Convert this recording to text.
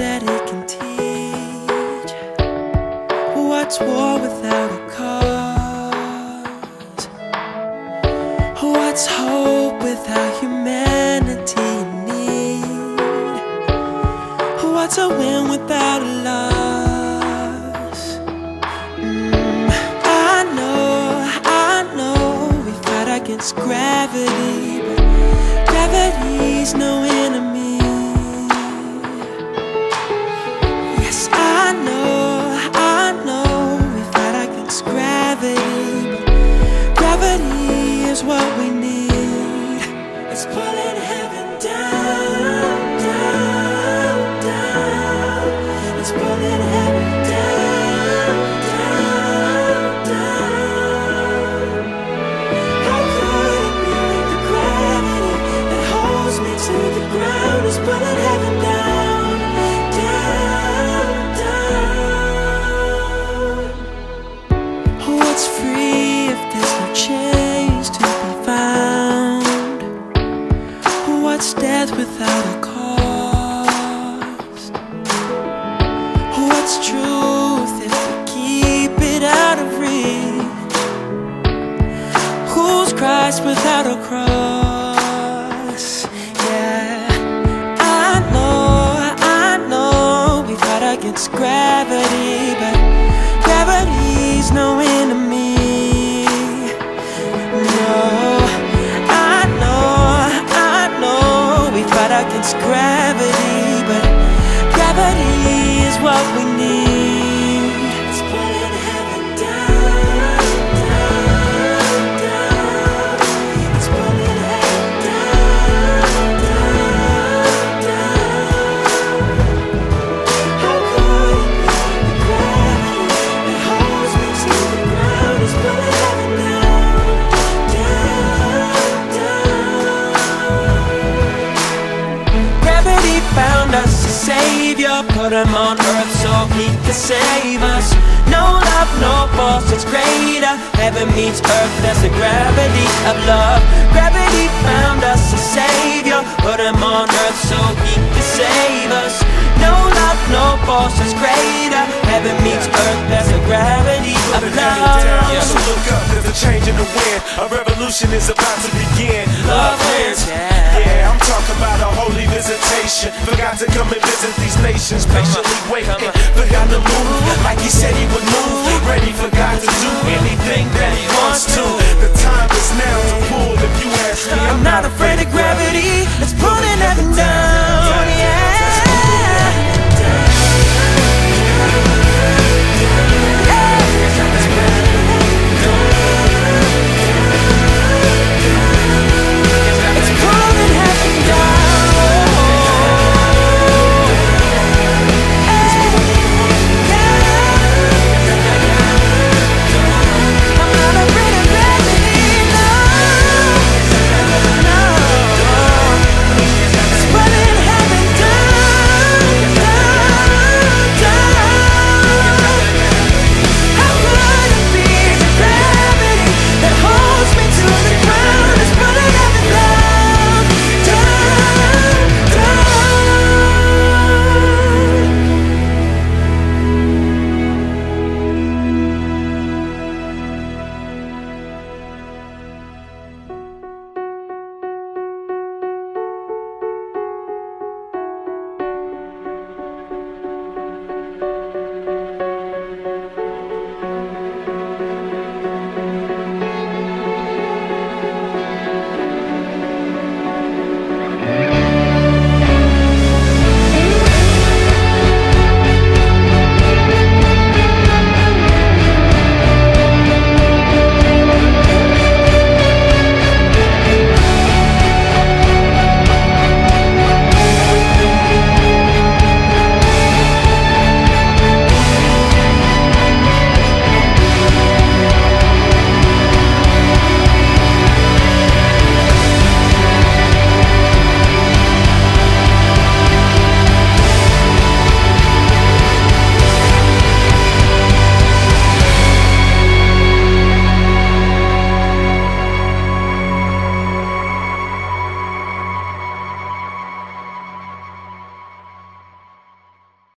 that it can teach. What's war without a cause? What's hope without humanity in need? What's a win without a loss? Mm, I know, I know we fight against gravity, but gravity's no without a cross? Yeah, I know, I know we fight against gravity, but gravity's no enemy. No, I know, I know we fight against gravity, but gravity savior, put him on earth so he could save us. No love, no force, it's greater. Heaven meets earth, that's the gravity of love. Gravity found us a savior, put him on earth so he could save us. No love, no force, it's greater. Heaven meets earth, that's the gravity of love. So look up, there's a change in the wind. A revolution is about to begin. Love wins. Yeah, I'm talking about a holy visitation. Forgot to come and visit these nations. Patiently waiting for God to move. Like he said he would move. Ready for God to do anything that he wants to. The time